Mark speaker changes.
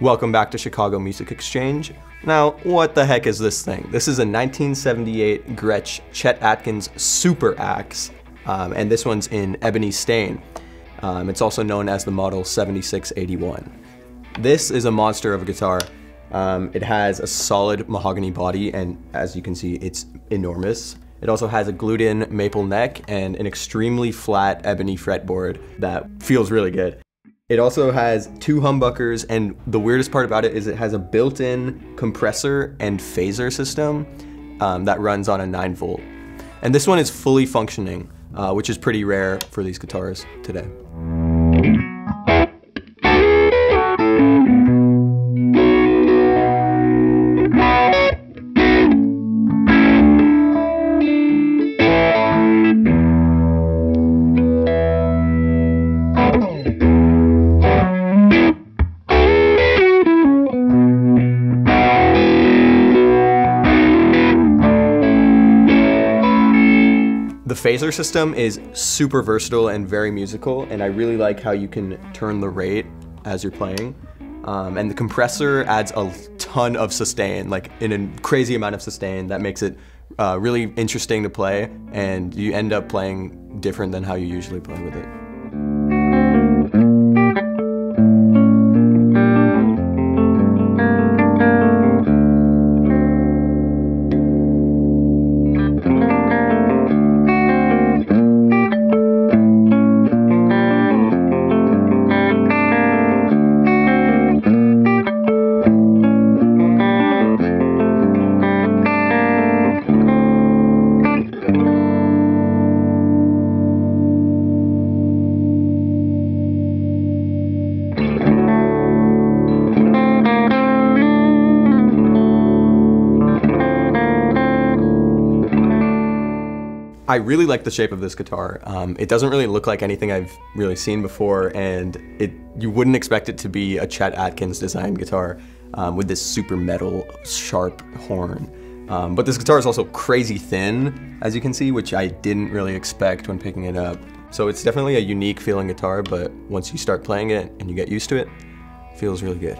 Speaker 1: Welcome back to Chicago Music Exchange. Now, what the heck is this thing? This is a 1978 Gretsch Chet Atkins Super Axe, um, and this one's in ebony stain. Um, it's also known as the Model 7681. This is a monster of a guitar. Um, it has a solid mahogany body, and as you can see, it's enormous. It also has a glued-in maple neck and an extremely flat ebony fretboard that feels really good. It also has two humbuckers, and the weirdest part about it is it has a built-in compressor and phaser system um, that runs on a 9 volt. And this one is fully functioning, uh, which is pretty rare for these guitars today. The phaser system is super versatile and very musical, and I really like how you can turn the rate as you're playing. Um, and the compressor adds a ton of sustain, like in a crazy amount of sustain that makes it uh, really interesting to play, and you end up playing different than how you usually play with it. I really like the shape of this guitar. Um, it doesn't really look like anything I've really seen before, and it you wouldn't expect it to be a Chet Atkins designed guitar um, with this super metal, sharp horn. Um, but this guitar is also crazy thin, as you can see, which I didn't really expect when picking it up. So it's definitely a unique feeling guitar, but once you start playing it and you get used to it, it feels really good.